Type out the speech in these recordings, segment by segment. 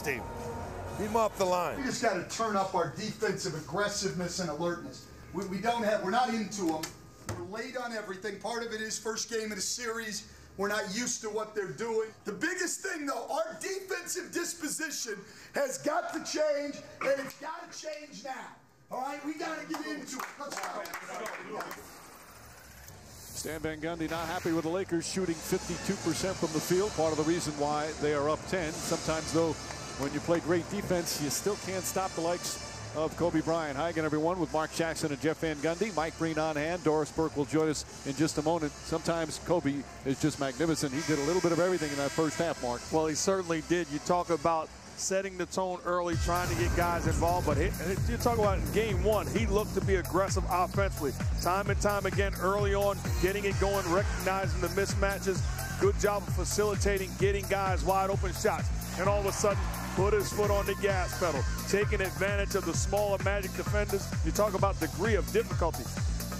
team. Beat them off the line. We just got to turn up our defensive aggressiveness and alertness. We, we don't have, we're not into them. We're late on everything. Part of it is first game of the series. We're not used to what they're doing. The biggest thing, though, our defensive disposition has got to change, and it's got to change now. All right, we got to get into it. Let's go. Stan Van Gundy not happy with the Lakers shooting 52% from the field. Part of the reason why they are up 10. Sometimes, though, when you play great defense, you still can't stop the likes of Kobe Bryant. Hi again, everyone, with Mark Jackson and Jeff Van Gundy. Mike Breen on hand. Doris Burke will join us in just a moment. Sometimes Kobe is just magnificent. He did a little bit of everything in that first half, Mark. Well, he certainly did. You talk about setting the tone early, trying to get guys involved. But you talk about in game one, he looked to be aggressive offensively. Time and time again, early on, getting it going, recognizing the mismatches. Good job of facilitating, getting guys wide open shots. And all of a sudden, put his foot on the gas pedal, taking advantage of the smaller Magic defenders. You talk about degree of difficulty.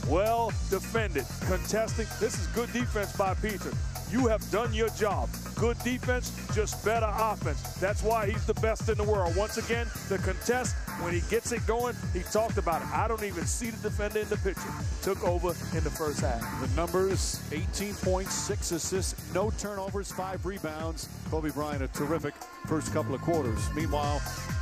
Well defended, contesting. This is good defense by Peter. You have done your job. Good defense, just better offense. That's why he's the best in the world. Once again, the contest, when he gets it going, he talked about it. I don't even see the defender in the picture. Took over in the first half. The numbers 18 points, six assists, no turnovers, five rebounds. Kobe Bryant, a terrific first couple of quarters. Meanwhile,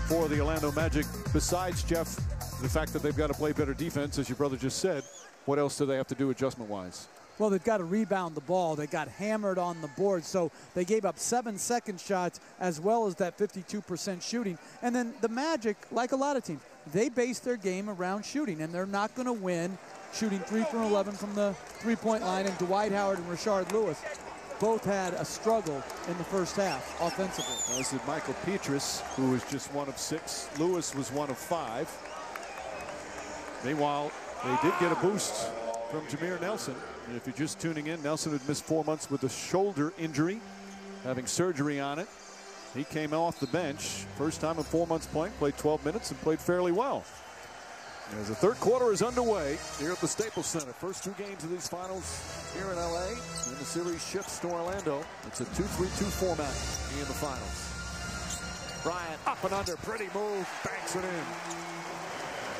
for the Orlando Magic, besides Jeff, the fact that they've got to play better defense, as your brother just said, what else do they have to do adjustment wise? Well, they've got to rebound the ball. They got hammered on the board, so they gave up seven second shots as well as that 52% shooting. And then the Magic, like a lot of teams, they base their game around shooting, and they're not going to win shooting 3 from 11 from the three-point line. And Dwight Howard and Rashard Lewis both had a struggle in the first half offensively. As did Michael Pietrus, who was just one of six. Lewis was one of five. Meanwhile, they did get a boost from Jameer Nelson. And if you're just tuning in, Nelson had missed four months with a shoulder injury, having surgery on it. He came off the bench, first time in four months playing, played 12 minutes and played fairly well. As the third quarter is underway here at the Staples Center. First two games of these finals here in LA. And the series shifts to Orlando. It's a 2-3-2 format in the finals. Bryant up and under, pretty move, banks it in.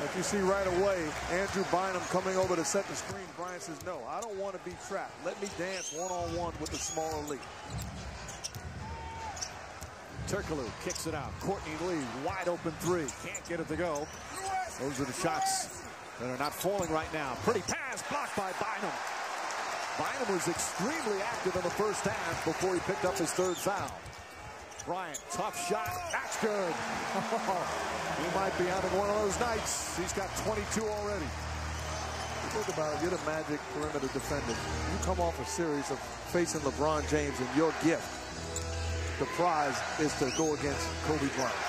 Like you see right away, Andrew Bynum coming over to set the screen. Bryant says, no, I don't want to be trapped. Let me dance one-on-one -on -one with the smaller league. Turkoglu kicks it out. Courtney Lee, wide open three. Can't get it to go. Those are the shots that are not falling right now. Pretty pass blocked by Bynum. Bynum was extremely active in the first half before he picked up his third foul. Bryant, tough shot. That's good. he might be having one of those nights. He's got 22 already. Think about it. You're the Magic perimeter defender. You come off a series of facing LeBron James, and your gift, the prize, is to go against Kobe Bryant.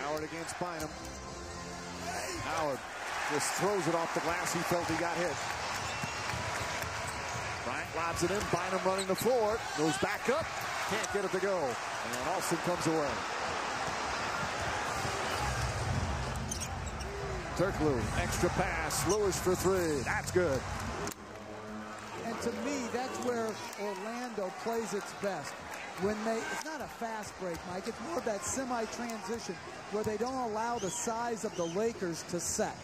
Howard against Bynum. Howard just throws it off the glass. He felt he got hit. Bryant lobs it in. Bynum running the floor. Goes back up. Can't get it to go. And Alston comes away. Turkoglu, extra pass. Lewis for three. That's good. And to me, that's where Orlando plays its best. When they, it's not a fast break, Mike. It's more of that semi-transition where they don't allow the size of the Lakers to set.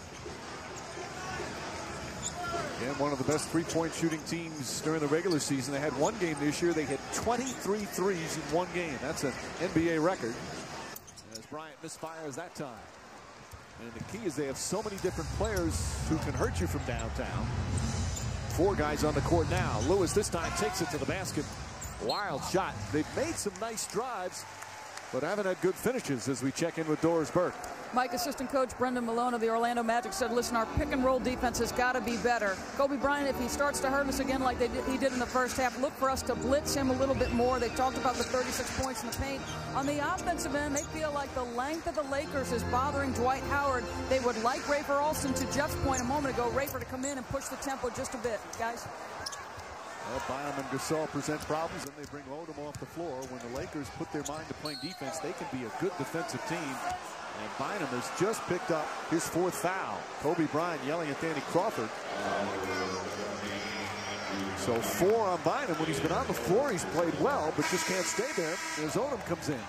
And one of the best three-point shooting teams during the regular season. They had one game this year. They hit 23 threes in one game. That's an NBA record. As Bryant misfires that time. And the key is they have so many different players who can hurt you from downtown. Four guys on the court now. Lewis this time takes it to the basket. Wild shot. They've made some nice drives, but haven't had good finishes as we check in with Doris Burke. Mike, assistant coach Brendan Malone of the Orlando Magic said, listen, our pick and roll defense has got to be better. Kobe Bryant, if he starts to hurt us again like did, he did in the first half, look for us to blitz him a little bit more. They talked about the 36 points in the paint. On the offensive end, they feel like the length of the Lakers is bothering Dwight Howard. They would like Rafer Alston, to Jeff's point a moment ago, Rafer to come in and push the tempo just a bit, guys. Well, Bynum and Gasol present problems, and they bring Odom off the floor. When the Lakers put their mind to playing defense, they can be a good defensive team. And Bynum has just picked up his fourth foul. Kobe Bryant yelling at Danny Crawford. So four on Bynum. When he's been on the floor, he's played well, but just can't stay there as Odom comes in.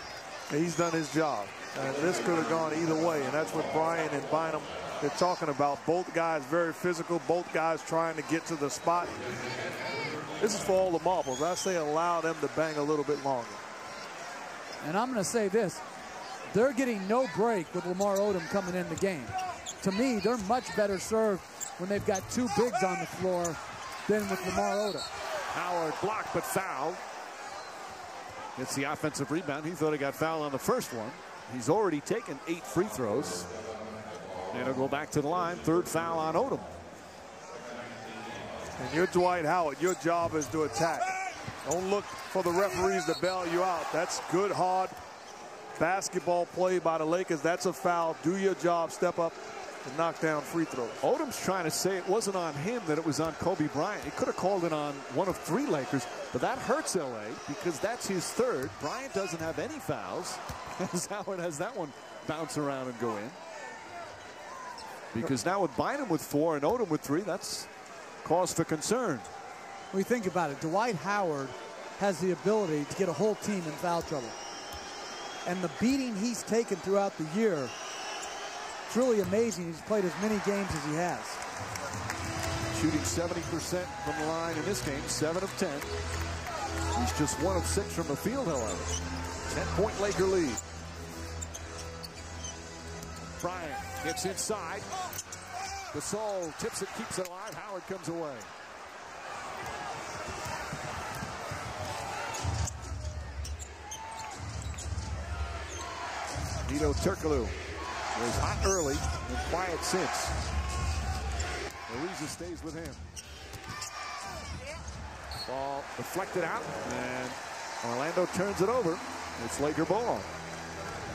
He's done his job. And this could have gone either way, and that's what Bryant and Bynum they're talking about. Both guys very physical, both guys trying to get to the spot. This is for all the marbles. I say allow them to bang a little bit longer. And I'm going to say this. They're getting no break with Lamar Odom coming in the game. To me, they're much better served when they've got two bigs on the floor than with Lamar Odom. Howard blocked but fouled. It's the offensive rebound. He thought he got fouled on the first one. He's already taken eight free throws. And he'll go back to the line. Third foul on Odom. And you're Dwight Howard. Your job is to attack. Don't look for the referees to bail you out. That's good, hard basketball play by the Lakers. That's a foul. Do your job. Step up and knock down free throws. Odom's trying to say it wasn't on him, that it was on Kobe Bryant. He could have called it on one of three Lakers, but that hurts LA because that's his third. Bryant doesn't have any fouls. As Howard has that one bounce around and go in. Because now with Bynum with four and Odom with three, that's cause for concern. We think about it. Dwight Howard has the ability to get a whole team in foul trouble. And the beating he's taken throughout the year, really amazing. He's played as many games as he has. Shooting 70% from the line in this game, 7 of 10. He's just 1 of 6 from the field, however. 10-point Laker lead. Bryant gets inside. Gasol tips it, keeps it alive. Howard comes away. Hedo Turkoglu was hot early and quiet since. Ariza stays with him. Ball deflected out, and Orlando turns it over. It's Laker ball.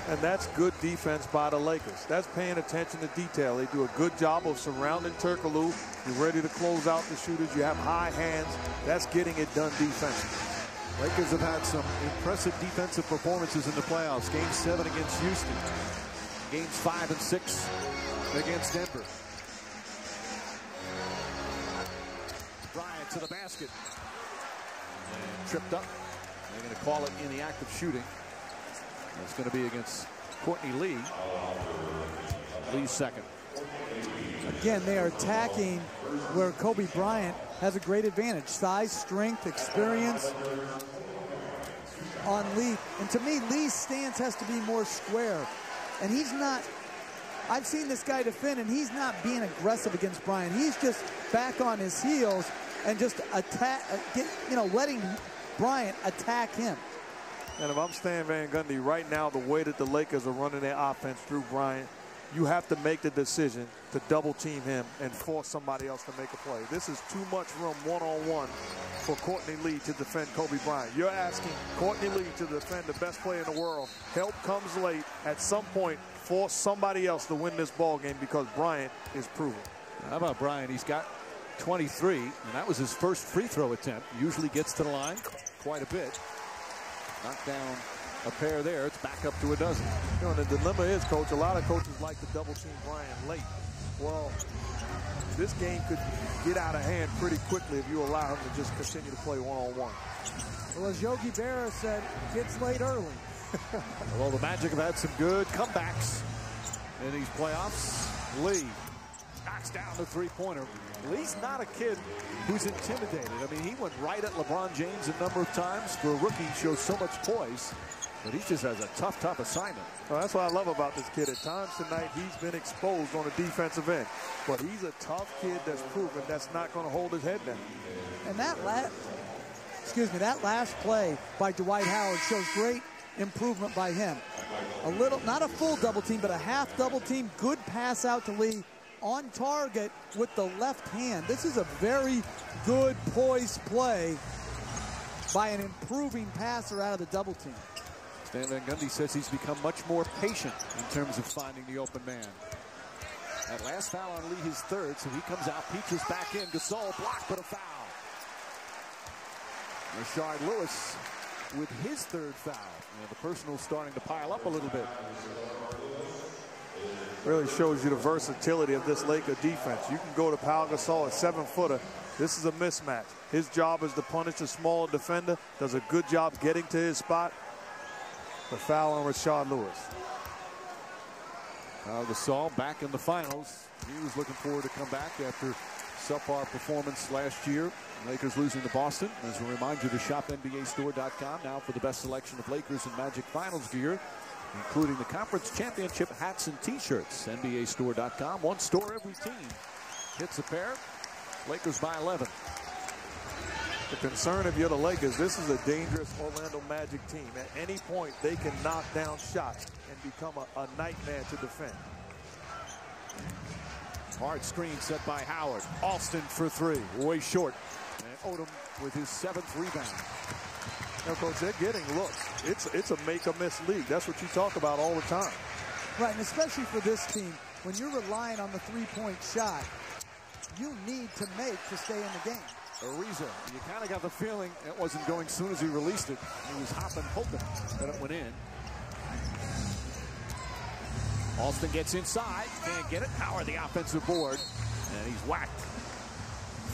And that's good defense by the Lakers. That's paying attention to detail. They do a good job of surrounding Turkoglu. You're ready to close out the shooters. You have high hands. That's getting it done defensively. Lakers have had some impressive defensive performances in the playoffs. Game seven against Houston. Games five and six against Denver. Bryant to the basket. And tripped up. They're going to call it in the act of shooting. It's going to be against Courtney Lee. Lee's second. Again, they are attacking where Kobe Bryant has a great advantage. Size, strength, experience on Lee. And to me, Lee's stance has to be more square. And he's not, I've seen this guy defend, and he's not being aggressive against Bryant. He's just back on his heels and just attack, uh, get, you know, letting Bryant attack him. And if I'm Stan Van Gundy right now, the way that the Lakers are running their offense through Bryant, you have to make the decision to double team him and force somebody else to make a play. This is too much room one-on-one for Courtney Lee to defend Kobe Bryant. You're asking Courtney Lee to defend the best player in the world. Help comes late. At some point, force somebody else to win this ball game because Bryant is proven. How about Bryant? He's got 23, and that was his first free throw attempt. Usually gets to the line quite a bit. Knocked down a pair there. It's back up to a dozen. You know, the dilemma is, Coach, a lot of coaches like to double team Bryant late. Well, this game could get out of hand pretty quickly if you allow him to just continue to play one-on-one. Well, as Yogi Berra said, gets late early. well, the Magic have had some good comebacks in these playoffs. Lee knocks down the three-pointer. Lee's not a kid who's intimidated. I mean, he went right at LeBron James a number of times. For a rookie, shows so much poise. But he just has a tough, tough assignment. Well, that's what I love about this kid. At times tonight, he's been exposed on the defensive end. But he's a tough kid that's proven that's not going to hold his head down. And that last, excuse me, that last play by Dwight Howard shows great improvement by him. A little, not a full double team, but a half double team. Good pass out to Lee on target with the left hand. This is a very good poised play by an improving passer out of the double team. Stan Van Gundy says he's become much more patient in terms of finding the open man. That last foul on Lee, his third, so he comes out, Peaches back in. Gasol blocked, but a foul. Rashard Lewis with his third foul. The personal starting to pile up a little bit. Really shows you the versatility of this Laker defense. You can go to Pau Gasol, a seven-footer. This is a mismatch. His job is to punish a small defender. Does a good job getting to his spot The foul on Rashard Lewis. Pau Gasol back in the finals. He was looking forward to come back after subpar performance last year. Lakers losing to Boston. As a reminder to shop NBAstore.com now for the best selection of Lakers and Magic Finals gear, including the conference championship hats and t-shirts. NBAstore.com. One store every team. Hits a pair. Lakers by 11. The concern if you're the Lakers, this is a dangerous Orlando Magic team. At any point, they can knock down shots and become a, a nightmare to defend. Hard screen set by Howard. Alston for three. Way short. And Odom with his seventh rebound. Now, coach, they're getting looks. It's it's a make or miss league. That's what you talk about all the time. Right, and especially for this team, when you're relying on the three-point shot, you need to make to stay in the game. Ariza, you kind of got the feeling it wasn't going soon as he released it. He was hopping, hoping that it went in. Alston gets inside, can't get it. Howard the offensive board, and he's whacked.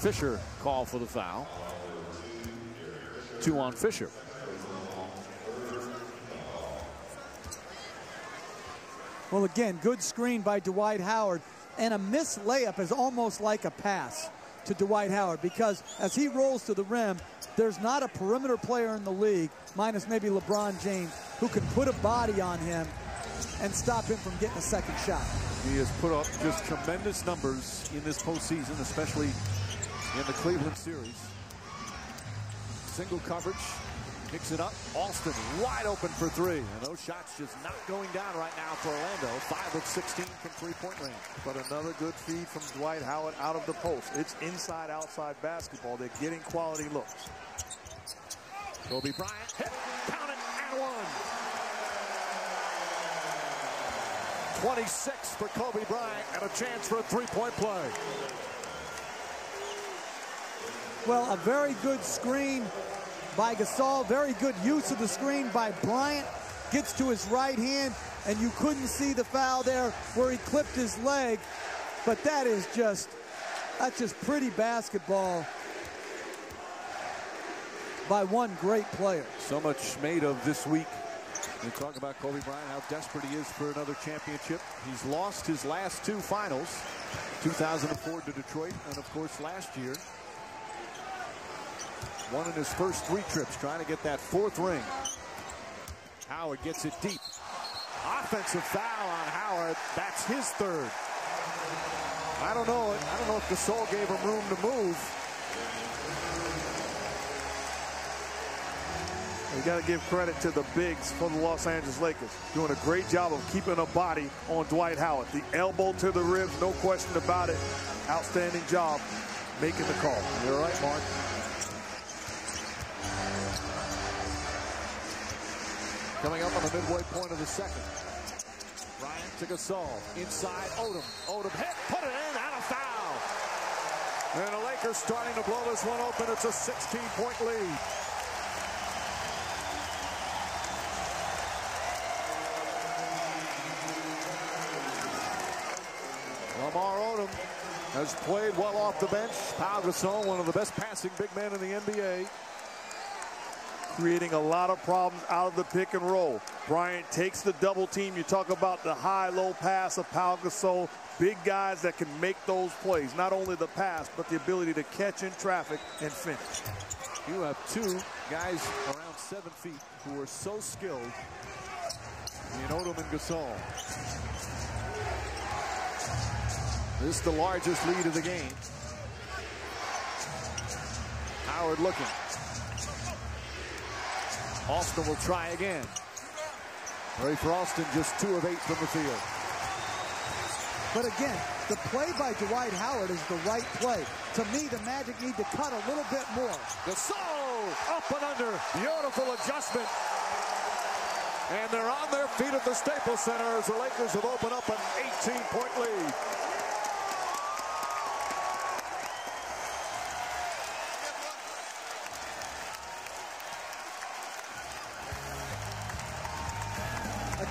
Fisher call for the foul. Two on Fisher. Well, again, good screen by Dwight Howard, and a missed layup is almost like a pass to Dwight Howard because as he rolls to the rim, there's not a perimeter player in the league, minus maybe LeBron James, who can put a body on him and stop him from getting a second shot. He has put up just tremendous numbers in this postseason, especially in the Cleveland series. Single coverage, picks it up. Alston wide open for three. And those shots just not going down right now for Orlando. 5 of 16 from three-point range. But another good feed from Dwight Howard out of the post. It's inside-outside basketball. They're getting quality looks. Kobe Bryant hit, count it, and one. 26 for Kobe Bryant and a chance for a three-point play. Well, a very good screen by Gasol. Very good use of the screen by Bryant. Gets to his right hand, and you couldn't see the foul there where he clipped his leg. But that is just, that's just pretty basketball by one great player. So much made of this week. We talk about Kobe Bryant, how desperate he is for another championship. He's lost his last two finals, 2004 to Detroit, and of course last year. One in his first three trips, trying to get that fourth ring. Howard gets it deep. Offensive foul on Howard. That's his third. I don't know. It. I don't know if Gasol gave him room to move. You got to give credit to the bigs for the Los Angeles Lakers. Doing a great job of keeping a body on Dwight Howard. The elbow to the ribs, no question about it. Outstanding job making the call. You're right, Mark. Coming up on the midway point of the second. Bryant to Gasol. Inside Odom. Odom hit, put it in, and a foul. And the Lakers starting to blow this one open. It's a 16-point lead. Lamar Odom has played well off the bench. Pau Gasol, one of the best passing big men in the NBA. Creating a lot of problems out of the pick and roll. Bryant takes the double team. You talk about the high-low pass of Pau Gasol. Big guys that can make those plays. Not only the pass, but the ability to catch in traffic and finish. You have two guys around seven feet who are so skilled in Odom and Gasol. This is the largest lead of the game. Howard looking. Alston will try again. Ray for Austin, just two of eight from the field. But again, the play by Dwight Howard is the right play. To me, the Magic need to cut a little bit more. The Gasol up and under. Beautiful adjustment. And they're on their feet at the Staples Center as the Lakers have opened up an 18-point lead.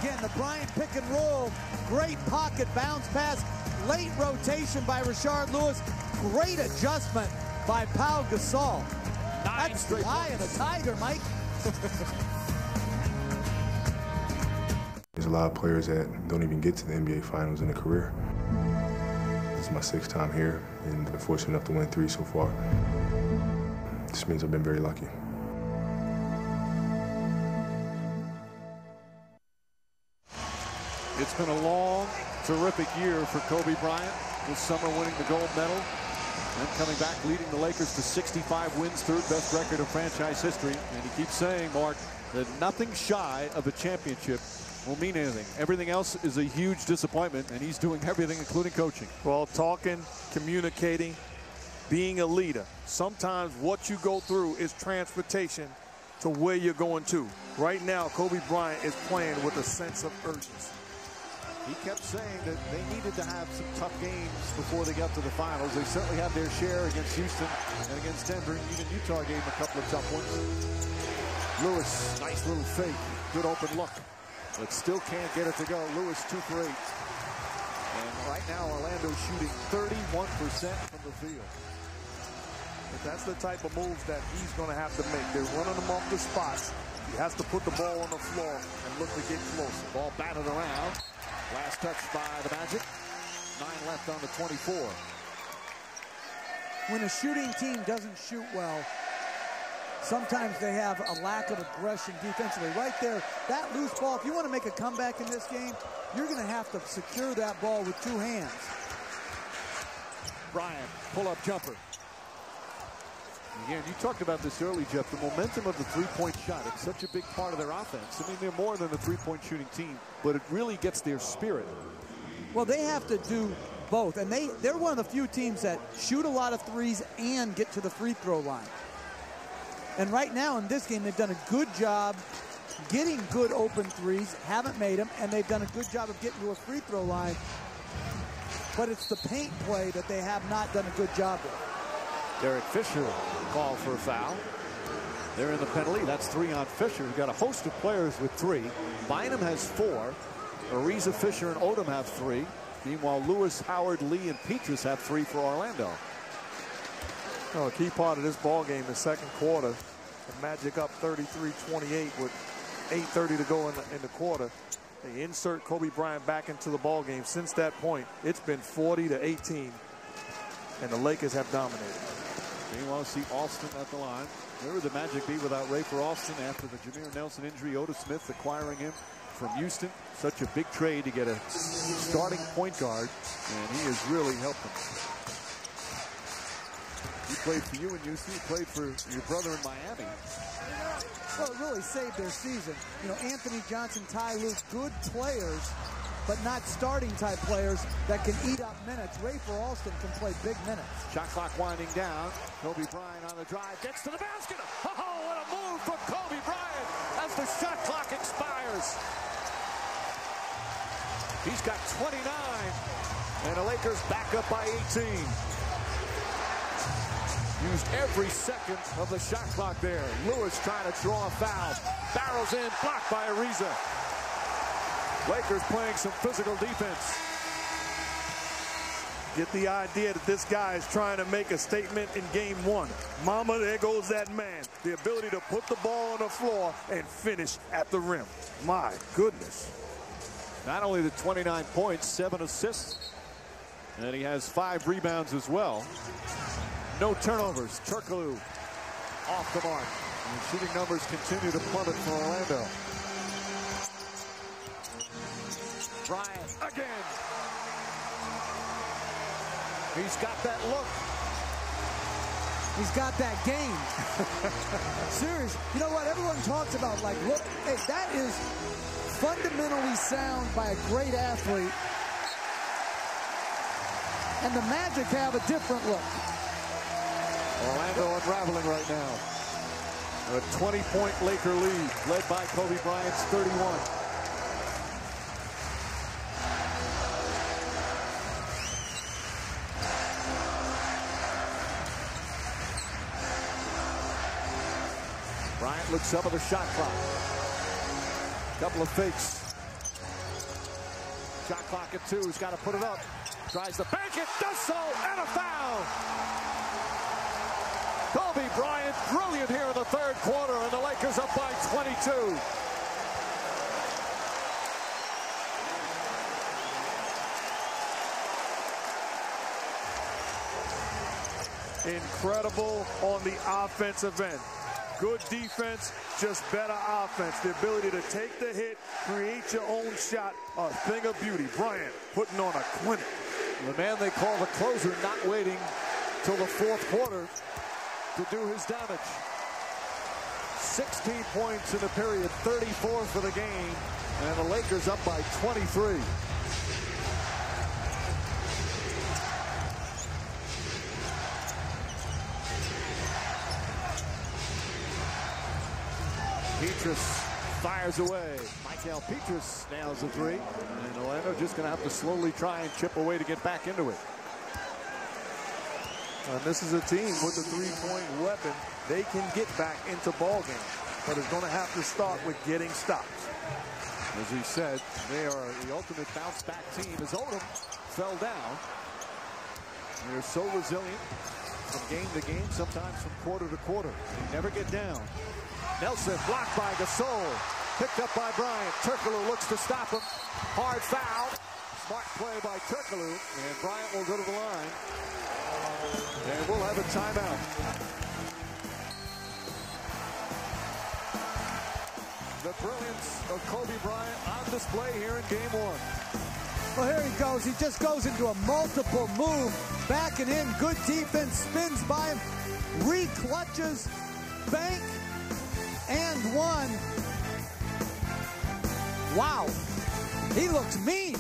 Again, the Bryant pick and roll. Great pocket bounce pass. Late rotation by Rashard Lewis. Great adjustment by Pau Gasol. Nine That's the eye of the tiger, Mike. There's a lot of players that don't even get to the NBA Finals in a career. This is my sixth time here, and I've been fortunate enough to win three so far. This means I've been very lucky. It's been a long, terrific year for Kobe Bryant. This summer winning the gold medal and coming back leading the Lakers to 65 wins, third best record of franchise history. And he keeps saying, Mark, that nothing shy of a championship will mean anything. Everything else is a huge disappointment, and he's doing everything, including coaching. Well, talking, communicating, being a leader. Sometimes what you go through is transportation to where you're going to. Right now, Kobe Bryant is playing with a sense of urgency. He kept saying that they needed to have some tough games before they got to the finals. They certainly had their share against Houston and against Denver. Even Utah gave them a couple of tough ones. Lewis, nice little fake, good open look, but still can't get it to go. Lewis, two for eight. And right now, Orlando shooting 31% from the field. But that's the type of moves that he's going to have to make. They're running him off the spots. He has to put the ball on the floor and look to get closer. Ball batted around. Last touch by the Magic. Nine left on the 24. When a shooting team doesn't shoot well, sometimes they have a lack of aggression defensively. Right there, that loose ball, if you want to make a comeback in this game, you're going to have to secure that ball with two hands. Bryant, pull-up jumper. Again, you talked about this early, Jeff, the momentum of the three-point shot. It's such a big part of their offense. I mean, they're more than a three-point shooting team, but it really gets their spirit. Well, they have to do both, and they, they're one of the few teams that shoot a lot of threes and get to the free throw line. And right now in this game, they've done a good job getting good open threes, haven't made them, and they've done a good job of getting to a free throw line. But it's the paint play that they have not done a good job with. Derek Fisher called for a foul. They're in the penalty. That's three on Fisher. We've got a host of players with three. Bynum has four. Ariza Fisher and Odom have three. Meanwhile, Lewis, Howard, Lee, and Pietrus have three for Orlando. Oh, a key part of this ball game is second quarter. The Magic up 33-28 with 8.30 to go in the, in the quarter. They insert Kobe Bryant back into the ball game. Since that point, it's been 40 to 18, and the Lakers have dominated. Meanwhile, see Alston at the line. Where would the Magic be without Rafer Alston after the Jameer Nelson injury? Otis Smith acquiring him from Houston. Such a big trade to get a starting point guard, and he has really helped them. He played for you in Houston. He played for your brother in Miami. Well, it really saved their season. You know, Anthony Johnson, Ty Lue, good players, but not starting type players that can eat up minutes. Rafer Alston can play big minutes. Shot clock winding down. Kobe Bryant on the drive, gets to the basket. Oh, what a move from Kobe Bryant as the shot clock expires. He's got 29, and the Lakers back up by 18. Used every second of the shot clock there. Lewis trying to draw a foul. Barrels in, blocked by Ariza. Lakers playing some physical defense. Get the idea that this guy is trying to make a statement in game one. Mama, there goes that man. The ability to put the ball on the floor and finish at the rim. My goodness. Not only the 29 points, seven assists, and he has five rebounds as well. No turnovers. Turkoglu off the mark. And shooting numbers continue to plummet for Orlando. Bryant again. He's got that look. He's got that game. Serious. You know what? Everyone talks about like, look, hey, that is fundamentally sound by a great athlete. And the Magic have a different look. Orlando unraveling right now. A 20-point Laker lead, led by Kobe Bryant's 31. looks up at the shot clock. Couple of fakes. Shot clock at two. He's got to put it up. Tries to bank it. Does so. And a foul. Kobe Bryant, brilliant here in the third quarter, and the Lakers up by 22. incredible on the offensive end. Good defense, just better offense. The ability to take the hit, create your own shot, a thing of beauty. Bryant putting on a clinic. The man they call the closer not waiting till the fourth quarter to do his damage. 16 points in the period, 34 for the game, and the Lakers up by 23. Pietrus fires away. Michael Pietrus nails the three. And Orlando just going to have to slowly try and chip away to get back into it. And this is a team with a three-point weapon. They can get back into ball games, but it's going to have to start with getting stops. As he said, they are the ultimate bounce-back team as Odom fell down. They're so resilient from game to game, sometimes from quarter to quarter. They never get down. Nelson blocked by Gasol. Picked up by Bryant. Turkoglu looks to stop him. Hard foul. Smart play by Turkoglu. And Bryant will go to the line. And we'll have a timeout. The brilliance of Kobe Bryant on display here in game one. Well, here he goes. He just goes into a multiple move. Back and in. Good defense. Spins by him. Re-clutches. Bank and one. Wow. He looks mean.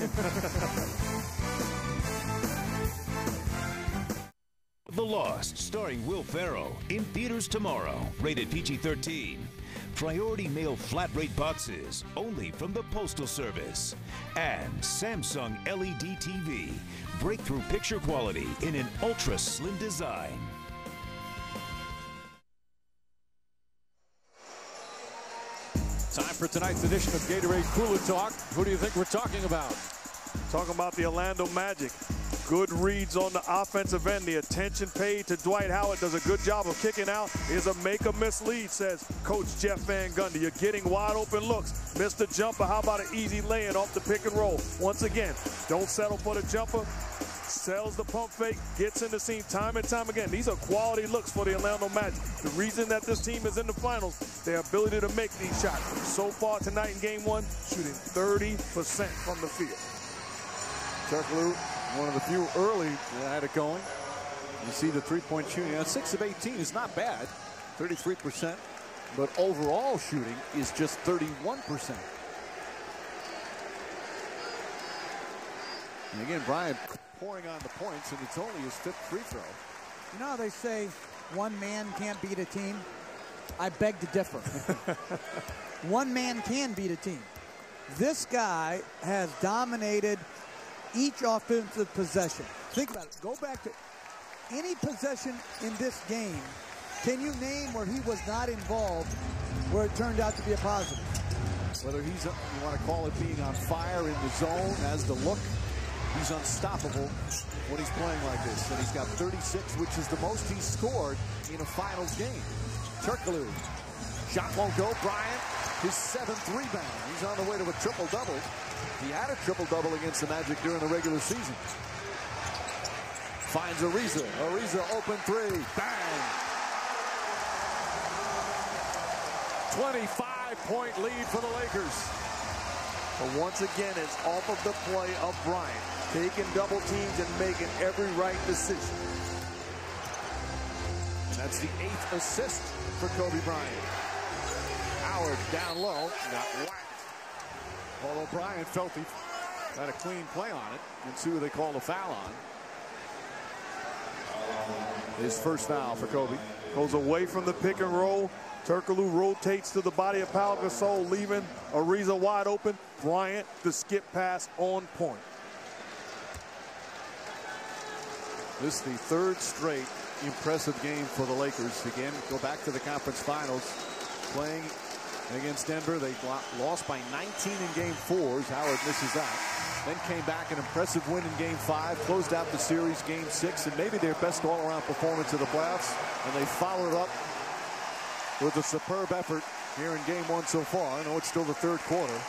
the Lost, starring Will Ferrell, in theaters tomorrow. Rated PG-13. Priority mail flat rate boxes only from the Postal Service. And Samsung LED TV. Breakthrough picture quality in an ultra slim design. Time for tonight's edition of Gatorade Cooler Talk. Who do you think we're talking about? Talking about the Orlando Magic. Good reads on the offensive end. The attention paid to Dwight Howard does a good job of kicking out. Is a make a miss lead, says Coach Jeff Van Gundy. You're getting wide open looks. Missed the jumper. How about an easy lay-in off the pick and roll? Once again, don't settle for the jumper sells the pump fake, gets in the scene time and time again. These are quality looks for the Orlando Magic. The reason that this team is in the finals, their ability to make these shots. So far tonight in game one, shooting 30% from the field. Turkoglu, one of the few early that had it going. You see the three-point shooting. Now, 6 of 18 is not bad, 33%. But overall shooting is just 31%. And again, Bryant pouring on the points, and it's only his fifth free throw. You know they say one man can't beat a team? I beg to differ. one man can beat a team. This guy has dominated each offensive possession. Think about it. Go back to any possession in this game. Can you name where he was not involved where it turned out to be a positive? Whether he's, you want to call it being on fire in the zone as the look He's unstoppable when he's playing like this. And he's got 36, which is the most he's scored in a finals game. Turkoglu. Shot won't go. Bryant, his seventh rebound. He's on the way to a triple-double. He had a triple-double against the Magic during the regular season. Finds Ariza. Ariza open three. Bang! 25-point lead for the Lakers. But once again, it's off of the play of Bryant taking double teams and making every right decision. That's the eighth assist for Kobe Bryant. Howard down low, got whacked. Although Bryant felt he had a clean play on it, and see they called a foul on. His first foul for Kobe. Goes away from the pick and roll. Turkoglu rotates to the body of Pau Gasol, leaving Ariza wide open. Bryant, the skip pass on point. This is the third straight impressive game for the Lakers. Again, go back to the conference finals. Playing against Denver, they lost by 19 in game four Howard misses that. Then came back an impressive win in game five, closed out the series game six, and maybe their best all-around performance of the playoffs. And they followed up with a superb effort here in game one so far. I know it's still the third quarter,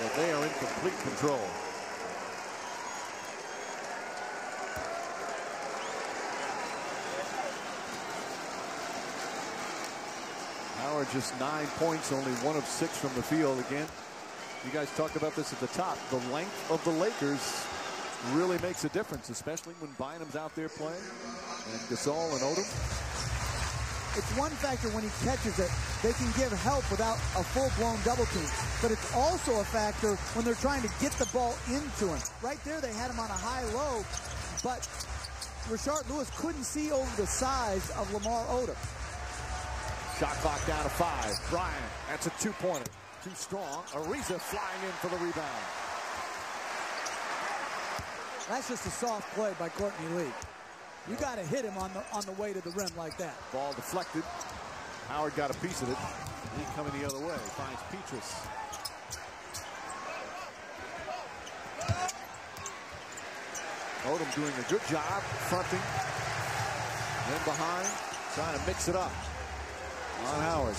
but they are in complete control. Just nine points, only one of six from the field. Again, you guys talked about this at the top. The length of the Lakers really makes a difference, especially when Bynum's out there playing and Gasol and Odom. It's one factor when he catches it, they can give help without a full-blown double team. But it's also a factor when they're trying to get the ball into him. Right there, they had him on a high-low, but Rashard Lewis couldn't see over the size of Lamar Odom. Shot clock down to five. Bryant, that's a two-pointer. Too strong. Ariza flying in for the rebound. That's just a soft play by Courtney Lee. You got to hit him on the on the way to the rim like that. Ball deflected. Howard got a piece of it. Lee coming the other way. Finds Pietrus. Odom doing a good job fronting. Then behind, trying to mix it up on Howard.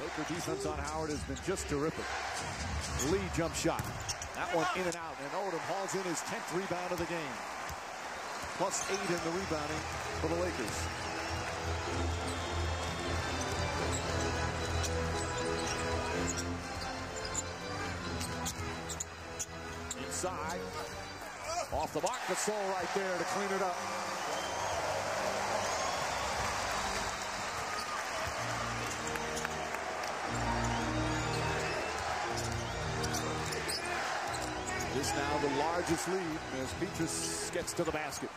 Laker defense on Howard has been just terrific. Lee jump shot. That one in and out, and Odom hauls in his 10th rebound of the game. Plus eight in the rebounding for the Lakers. Inside. Off the mark, Gasol right there to clean it up. This now the largest lead as Pietrus gets to the basket.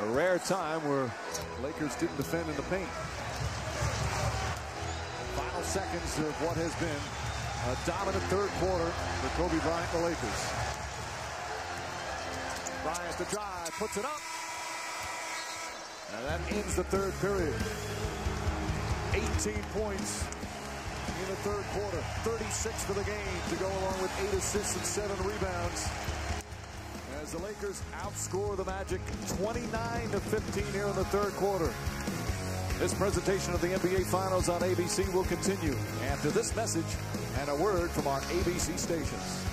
A rare time where Lakers didn't defend in the paint. Final seconds of what has been a dominant third quarter for Kobe Bryant and the Lakers. Bryant the drive, puts it up. And that ends the third period. 18 points in the third quarter. 36 for the game to go along with eight assists and seven rebounds. As the Lakers outscore the Magic 29 to 15 here in the third quarter. This presentation of the NBA Finals on ABC will continue after this message and a word from our ABC stations.